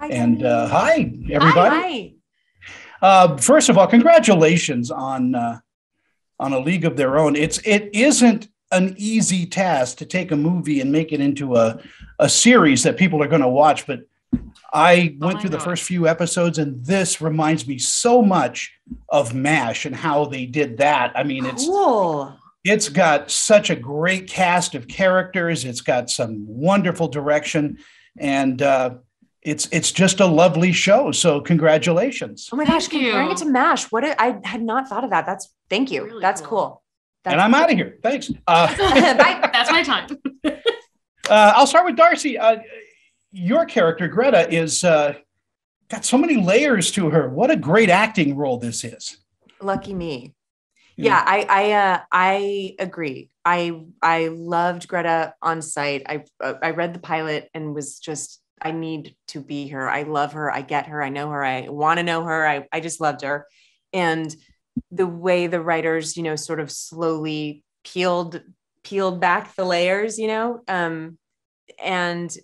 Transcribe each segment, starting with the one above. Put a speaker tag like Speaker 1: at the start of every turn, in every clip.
Speaker 1: Hi,
Speaker 2: And uh, hi, everybody.
Speaker 1: Hi.
Speaker 2: Uh, first of all, congratulations on uh, on a league of their own. It's it isn't an easy task to take a movie and make it into a a series that people are going to watch. But I
Speaker 3: Oh
Speaker 2: went through the first few episodes, and this reminds me so much of Mash and how they did that. I mean, it's
Speaker 1: Cool.
Speaker 2: it's got such a great cast of characters. It's got some wonderful direction, and uh, it's it's just a lovely show. So congratulations.
Speaker 1: Oh my gosh,
Speaker 3: Thank
Speaker 1: comparing
Speaker 3: you.
Speaker 1: it to MASH. What a, I had not thought of that. That's thank you.
Speaker 3: Really
Speaker 1: That's
Speaker 3: cool.
Speaker 1: cool. That's
Speaker 2: and I'm out of here. Thanks. Uh,
Speaker 1: Bye.
Speaker 3: That's my time.
Speaker 2: uh, I'll start with Darcy. Uh, your character, Greta, is uh, got so many layers to her. What a great acting role this is.
Speaker 1: Lucky me.
Speaker 2: Yeah.
Speaker 1: Yeah, I I uh, I agree. I I loved Greta on site. I uh, I read the pilot and was just I need to be her. I love her. I get her. I know her. I want to know her. I I just loved her. And the way the writers, you know, sort of slowly peeled peeled back the layers, you know, um, and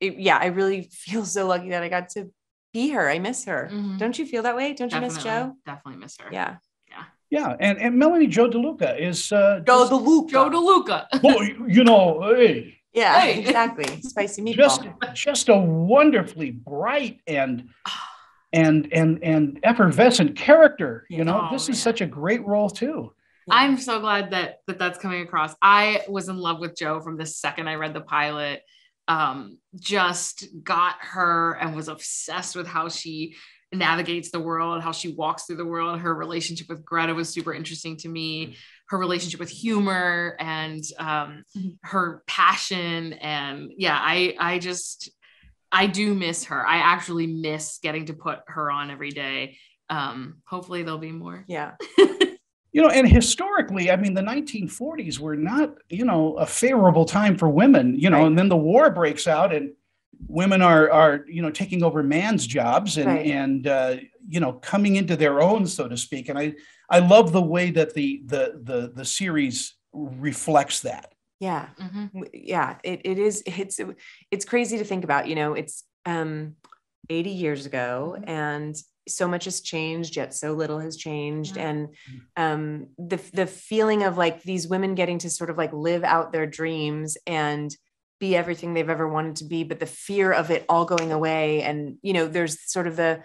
Speaker 1: it, yeah, I really feel so lucky that I got to be her. I miss her.
Speaker 3: Mhm.
Speaker 1: Don't you feel that way? Don't you miss Jo?
Speaker 3: definitely miss her.
Speaker 1: Yeah.
Speaker 2: Yeah, and, and Melanie Jo DeLuca is uh,
Speaker 1: Go
Speaker 2: just-
Speaker 1: the Luke.
Speaker 3: Jo DeLuca.
Speaker 2: well, you know, hey,
Speaker 1: Yeah,
Speaker 3: Hey.
Speaker 1: exactly. Spicy meatball.
Speaker 2: just just a wonderfully bright and and and and effervescent character. You know,
Speaker 3: Oh,
Speaker 2: this is
Speaker 3: yeah.
Speaker 2: such a great role too.
Speaker 3: I'm so glad that, that that's coming across. I was in love with Jo from the second I read the pilot. Um, just got her and was obsessed with how she navigates the world, how she walks through the world. Her relationship with Greta was super interesting to me. Her relationship with humor and um,
Speaker 1: Mhm.
Speaker 3: her passion, and yeah, I I just I do miss her. I actually miss getting to put her on every day. Um, hopefully there'll be more.
Speaker 1: yeah.
Speaker 2: You know, and historically, I mean, the 1940s were not, you know, a favorable time for women. You know,
Speaker 1: Right.
Speaker 2: and then the war breaks out, and women are are you know taking over man's jobs and
Speaker 1: Right.
Speaker 2: and uh, you know coming into their own, so to speak. And I I love the way that the the the the series reflects that.
Speaker 1: Yeah.
Speaker 3: Mhm.
Speaker 1: Yeah. It, it is. It's, it's crazy to think about, you know, it's um, 80 years ago
Speaker 3: Mhm.
Speaker 1: and so much has changed, yet so little has changed.
Speaker 3: Yeah.
Speaker 1: And um, the, the feeling of like these women getting to sort of like live out their dreams and be everything they've ever wanted to be, but the fear of it all going away. And, you know, there's sort of the,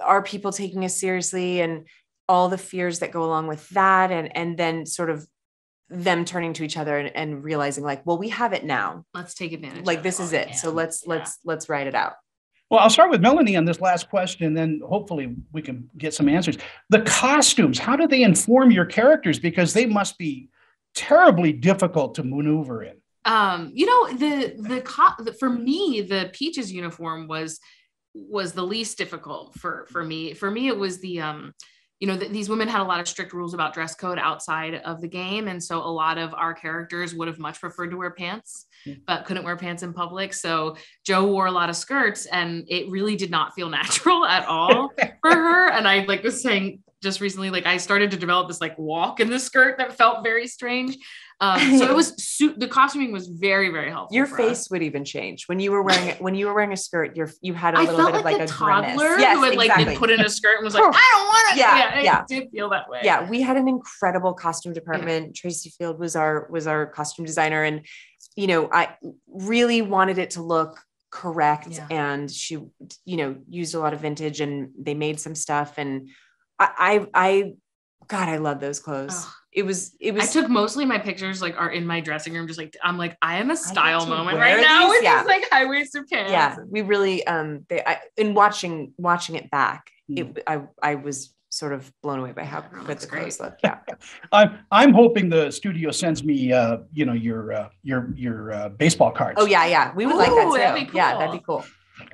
Speaker 1: are people taking us seriously and all the fears that go along with that. And, and then sort of them turning to each other and, and realizing like, well, we have it now.
Speaker 3: let's take advantage.
Speaker 1: Like
Speaker 3: of
Speaker 1: this is it. So let's,
Speaker 3: Yeah.
Speaker 1: let's, let's write it out.
Speaker 2: Well, I'll start with Melanie on this last question, and then hopefully we can get some answers. The costumes, how do they inform your characters? Because they must be terribly difficult to maneuver in.
Speaker 3: Um, you know, the the, co- the for me, the Peaches uniform was was the least difficult for for me. For me, it was the um, you know, th- these women had a lot of strict rules about dress code outside of the game, and so a lot of our characters would have much preferred to wear pants, but couldn't wear pants in public. So Jo wore a lot of skirts, and it really did not feel natural at all for her. And I like was saying just recently, like I started to develop this like walk in the skirt that felt very strange. Um, so it was su- the costuming was very very helpful.
Speaker 1: Your
Speaker 3: for us.
Speaker 1: face would even change when you were wearing when you were wearing a skirt. Your you had a
Speaker 3: I
Speaker 1: little bit of
Speaker 3: like,
Speaker 1: like
Speaker 3: a
Speaker 1: a grimace.
Speaker 3: toddler
Speaker 1: Yes,
Speaker 3: who had like
Speaker 1: exactly.
Speaker 3: been put in a skirt and was like, I don't want it.
Speaker 1: Yeah,
Speaker 3: it
Speaker 1: yeah.
Speaker 3: did feel that way.
Speaker 1: yeah we had an incredible costume department Trayce Field was our was our costume designer and you know i really wanted it to look correct
Speaker 3: Yeah.
Speaker 1: and she you know used a lot of vintage and they made some stuff and i i, I god i love those clothes
Speaker 3: Ugh.
Speaker 1: it was it was
Speaker 3: I took mostly my pictures like are in my dressing room, just like I'm like I am a style moment
Speaker 1: wear
Speaker 3: right now
Speaker 1: these,
Speaker 3: with
Speaker 1: yeah.
Speaker 3: these like high waisted pants.
Speaker 1: yeah we really um they I, in watching watching it back it i i was sort of blown away by how
Speaker 3: Yeah,
Speaker 1: good
Speaker 3: looks
Speaker 1: the clothes
Speaker 3: great.
Speaker 1: look yeah
Speaker 2: I'm I'm hoping the studio sends me, uh, you know, your uh, your your uh, baseball cards.
Speaker 1: oh yeah yeah we would like
Speaker 3: Ooh,
Speaker 1: that
Speaker 3: that'd
Speaker 1: too
Speaker 3: be
Speaker 1: yeah that'd be cool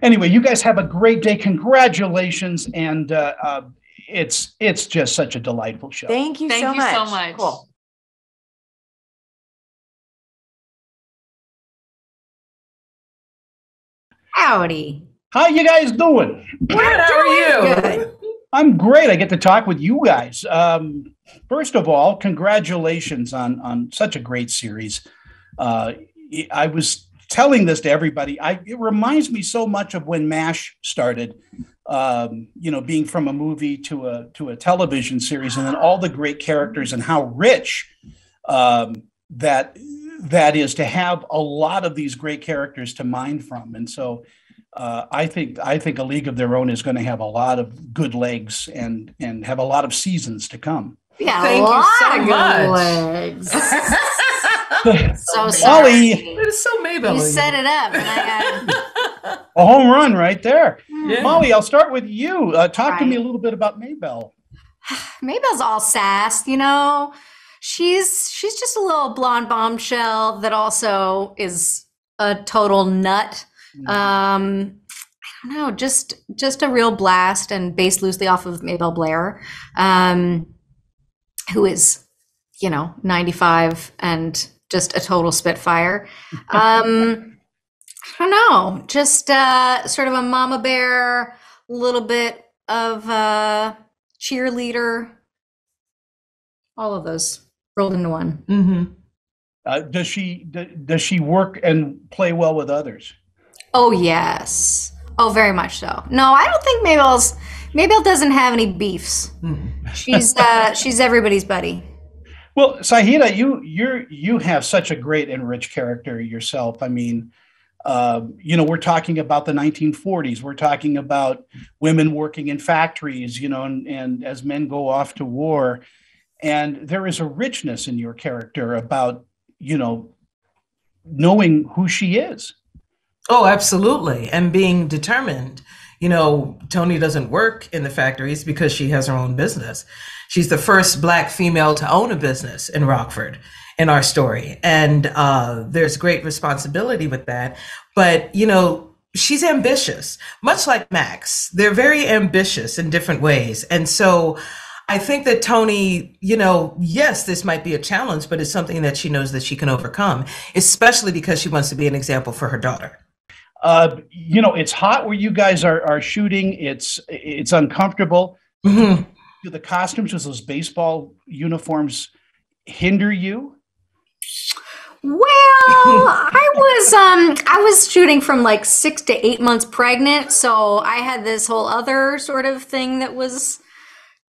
Speaker 2: Anyway, you guys have a great day. Congratulations, and uh, uh, it's it's just such a delightful show.
Speaker 1: Thank you
Speaker 3: Thank
Speaker 1: so
Speaker 3: you
Speaker 1: much.
Speaker 3: so much.
Speaker 1: Cool.
Speaker 4: Howdy.
Speaker 2: How you guys doing?
Speaker 4: Good, how are you? Good.
Speaker 2: I'm great. I get to talk with you guys. Um, first of all, congratulations on on such a great series. Uh, I was telling this to everybody. I it reminds me so much of when MASH started. Um, you know, being from a movie to a to a television series, and then all the great characters and how rich um, that that is to have a lot of these great characters to mine from. And so, uh, I think I think a League of Their Own is going to have a lot of good legs and and have a lot of seasons to come.
Speaker 4: Yeah,
Speaker 5: Thank
Speaker 4: a
Speaker 5: you
Speaker 4: lot
Speaker 5: so
Speaker 4: of
Speaker 5: much.
Speaker 4: good legs. so
Speaker 2: Molly,
Speaker 4: sorry.
Speaker 5: It is so Maybelle.
Speaker 4: You set it up, and I
Speaker 2: a home run right there.
Speaker 5: Yeah.
Speaker 2: Molly, I'll start with you. Uh, talk to me a little bit about Maybelle.
Speaker 4: got Maybelle's all sass, you know. She's she's just a little blonde bombshell that also is a total nut. Um, I don't know, just just a real blast and based loosely off of Maybelle Blair, um, who is, you know, 95 and just a total spitfire. Um, I don't know, just uh, sort of a mama bear, a little bit of a cheerleader, all of those rolled into one.
Speaker 5: hmm
Speaker 2: Uh, does she does she work and play well with others?
Speaker 4: Oh yes. Oh, very much so. No, I don't think Mabel's Mabel doesn't have any beefs. She's uh she's everybody's buddy.
Speaker 2: Well, Saidah, you you're you have such a great and rich character yourself. I mean, uh, you know, we're talking about the 1940s. We're talking about women working in factories, you know, and, and as men go off to war, and there is a richness in your character about you know knowing who she is.
Speaker 5: Oh, absolutely. And being determined. You know, Toni doesn't work in the factories because she has her own business. She's the first Black female to own a business in Rockford in our story. And uh, there's great responsibility with that. But, you know, she's ambitious, much like Max. They're very ambitious in different ways. And so I think that Toni, you know, yes, this might be a challenge, but it's something that she knows that she can overcome, especially because she wants to be an example for her daughter.
Speaker 2: Uh, you know, it's hot where you guys are are shooting. It's it's uncomfortable.
Speaker 5: Mhm.
Speaker 2: Do the costumes with those baseball uniforms hinder you?
Speaker 4: Well, I was um I was shooting from like 6 to 8 months pregnant, so I had this whole other sort of thing that was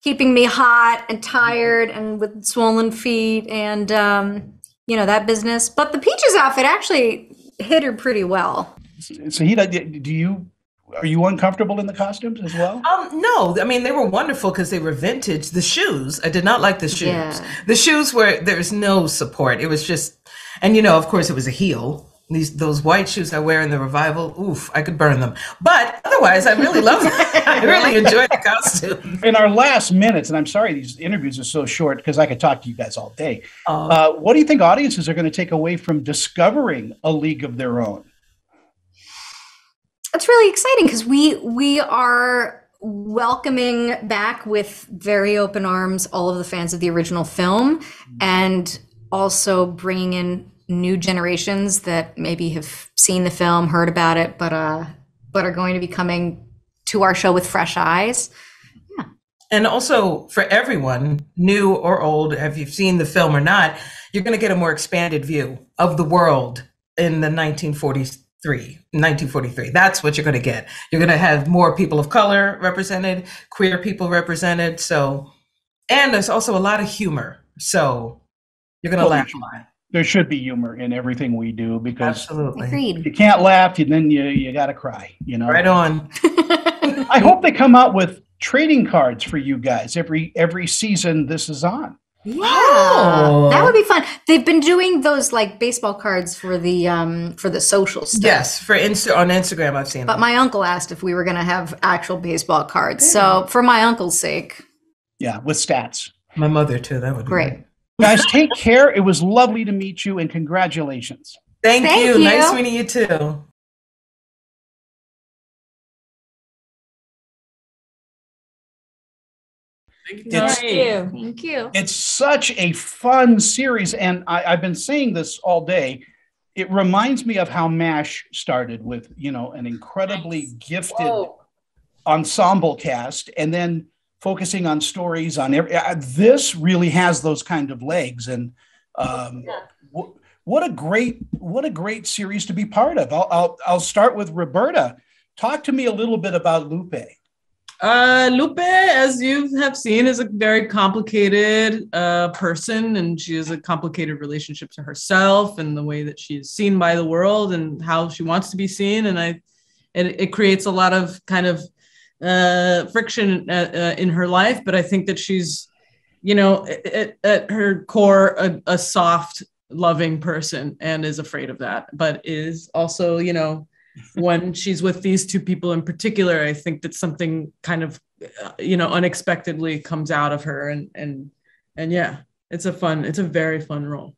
Speaker 4: keeping me hot and tired and with swollen feet and um you know that business. But the Peaches outfit actually hit her pretty well.
Speaker 2: So d- do you are you uncomfortable in the costumes as well?
Speaker 5: Um, no, I mean they were wonderful because they were vintage. The shoes, I did not like the shoes.
Speaker 4: Yeah.
Speaker 5: The shoes were there's no support. It was just, and you know, of course, it was a heel. These those white shoes I wear in the revival, oof, I could burn them. But otherwise, I really love. I really enjoyed the costume.
Speaker 2: In our last minutes, and I'm sorry these interviews are so short because I could talk to you guys all day.
Speaker 5: Uh,
Speaker 2: Uh, what do you think audiences are going to take away from discovering a league of their own?
Speaker 4: It's really exciting because we we are welcoming back with very open arms all of the fans of the original film, and also bringing in new generations that maybe have seen the film, heard about it, but uh, but are going to be coming to our show with fresh eyes. Yeah.
Speaker 5: And also for everyone, new or old, if you've seen the film or not, you're going to get a more expanded view of the world in the 1943, 1943. That's what you're going to get. You're going to have more people of color represented, queer people represented. So, and there's also a lot of humor. So you're going to
Speaker 2: Well,
Speaker 5: laugh a lot.
Speaker 2: There should be humor in everything we do because
Speaker 5: Absolutely.
Speaker 2: you can't laugh, and then you you got to cry. You know,
Speaker 5: Right on.
Speaker 2: I hope they come out with trading cards for you guys every every season this is on.
Speaker 4: Yeah,
Speaker 5: Oh.
Speaker 4: that would be fun. They've been doing those like baseball cards for the um for the social stuff.
Speaker 5: Yes, for Insta on Instagram, I've seen
Speaker 4: But
Speaker 5: them.
Speaker 4: my uncle asked if we were going to have actual baseball cards. So, for my uncle's sake,
Speaker 2: Yeah, with stats.
Speaker 5: My mother too. That would be
Speaker 4: great.
Speaker 2: Guys, take care. It was lovely to meet you and congratulations.
Speaker 5: Thank,
Speaker 4: Thank
Speaker 5: you.
Speaker 4: you.
Speaker 5: Nice meeting you too.
Speaker 2: It's-
Speaker 1: Thank you.
Speaker 2: It's such a fun series, and I, I've been saying this all day. It reminds me of how MASH started with, you know, an incredibly gifted ensemble cast, and then focusing on stories on every. Uh, this really has those kind of legs, and um, w- what a great what a great series to be part of. I'll I'll, I'll start with Roberta. Talk to me a little bit about Lupe.
Speaker 6: Uh, Lupe, as you have seen, is a very complicated uh, person, and she has a complicated relationship to herself and the way that she's seen by the world and how she wants to be seen. And I, it, it creates a lot of kind of uh, friction uh, uh, in her life. But I think that she's, you know, at, at her core, a, a soft, loving person, and is afraid of that, but is also, you know when she's with these two people in particular i think that something kind of uh, you know unexpectedly comes out of her and and and yeah it's a fun it's a very fun role.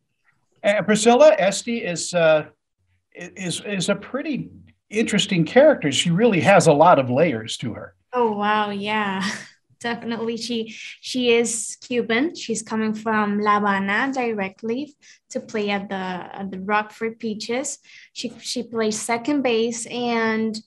Speaker 2: And priscilla Esti is uh is is a pretty interesting character. She really has a lot of layers to her.
Speaker 7: Oh wow. Yeah definitely she she is cuban. She's coming from la habana directly to play at the at the rockford peaches. She she plays second base and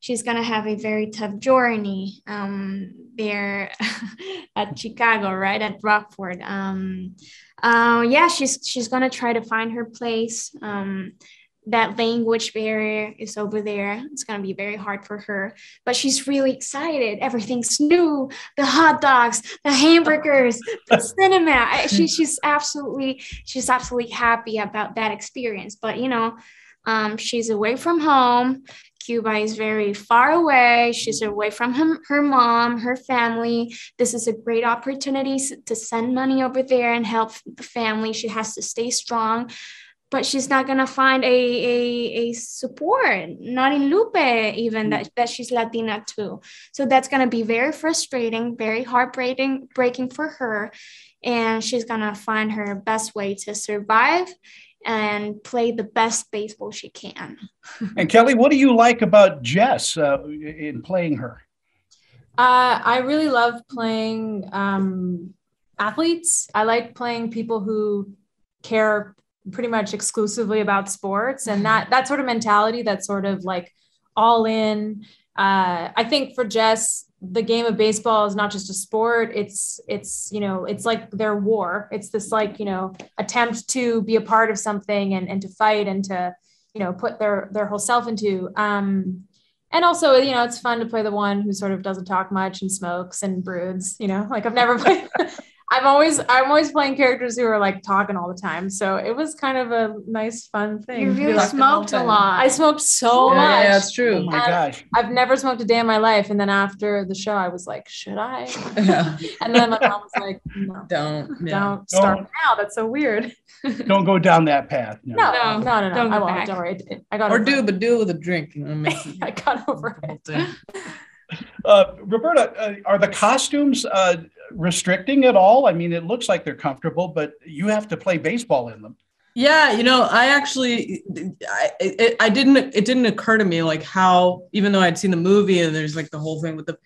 Speaker 7: she's gonna have a very tough journey um, there at chicago right at rockford. Um, uh, yeah she's she's gonna try to find her place um, that language barrier is over there. It's going to be very hard for her, but she's really excited. Everything's new the hot dogs, the hamburgers, the cinema. She, she's absolutely, she's absolutely happy about that experience. But, you know, um, she's away from home. Cuba is very far away. She's away from her, her mom, her family. This is a great opportunity to send money over there and help the family. She has to stay strong but she's not gonna find a, a, a support, not in Lupe even that, that she's Latina too. So that's gonna be very frustrating, very heartbreaking breaking for her. And she's gonna find her best way to survive and play the best baseball she can.
Speaker 2: and Kelly, what do you like about Jess uh, in playing her?
Speaker 8: Uh, I really love playing um, athletes. I like playing people who care pretty much exclusively about sports. And that that sort of mentality that sort of like all in uh, i think for jess the game of baseball is not just a sport. It's it's you know it's like their war. It's this like you know attempt to be a part of something and, and to fight and to you know put their their whole self into. Um and also you know it's fun to play the one who sort of doesn't talk much and smokes and broods you know like i've never played I'm always I'm always playing characters who are like talking all the time. So it was kind of a nice, fun thing.
Speaker 7: You really smoked a lot.
Speaker 8: I smoked so yeah, much.
Speaker 6: Yeah, that's true.
Speaker 2: Oh my gosh.
Speaker 8: I've never smoked a day in my life. And then after the show, I was like, should I? Yeah. and then my mom was like, no.
Speaker 6: Don't.
Speaker 8: Yeah. Don't start don't, now. That's so weird.
Speaker 2: don't go down that path.
Speaker 8: No, no, no, no. no, no. I won't. Don't worry. I got
Speaker 6: Or do, it. but do it with a drink.
Speaker 8: I got over it.
Speaker 2: Uh, Roberta, uh, are the costumes uh, restricting at all? I mean, it looks like they're comfortable, but you have to play baseball in them.
Speaker 6: Yeah, you know, I actually, I, it, I didn't, it didn't occur to me like how, even though I'd seen the movie and there's like the whole thing with the,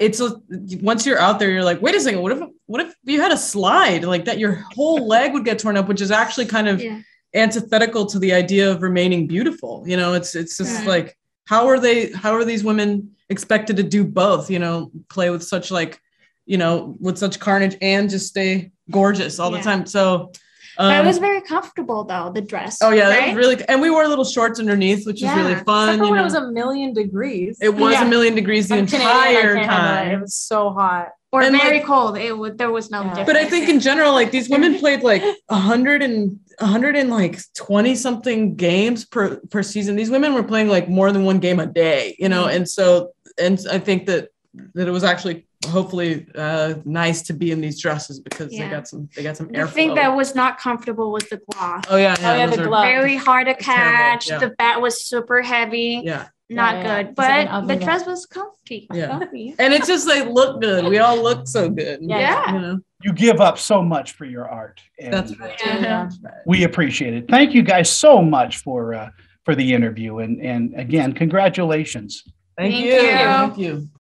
Speaker 6: it's a, once you're out there, you're like, wait a second, what if, what if you had a slide like that? Your whole leg would get torn up, which is actually kind of yeah. antithetical to the idea of remaining beautiful. You know, it's, it's just yeah. like, how are they, how are these women expected to do both? You know, play with such like you know, with such carnage and just stay gorgeous all yeah. the time. So
Speaker 7: um, it was very comfortable though, the dress.
Speaker 6: Oh yeah, right? that was really and we wore little shorts underneath, which yeah. is really fun.
Speaker 8: when it was a million degrees.
Speaker 6: It was yeah. a million degrees the I'm entire time.
Speaker 8: It. it was so hot.
Speaker 7: Or and very like, cold. It would there was no yeah. difference.
Speaker 6: But I think in general, like these women played like a hundred and a hundred and like 20 something games per per season. These women were playing like more than one game a day, you know, mm-hmm. and so and I think that that it was actually hopefully uh, nice to be in these dresses because yeah. they got some they got some air.
Speaker 7: The thing that was not comfortable was the cloth.
Speaker 6: Oh yeah, yeah,
Speaker 8: oh, yeah the glove.
Speaker 7: Very hard to catch. Yeah. The bat was super heavy.
Speaker 6: Yeah.
Speaker 7: Not yeah, good, but the dress was comfy.
Speaker 6: Yeah, comfy. and it just like looked good. We all looked so good.
Speaker 7: Yeah,
Speaker 6: you know,
Speaker 2: you give up so much for your art.
Speaker 6: That's right.
Speaker 2: Yeah. We appreciate it. Thank you guys so much for uh, for the interview, and and again, congratulations.
Speaker 6: Thank, Thank you. you. Thank you.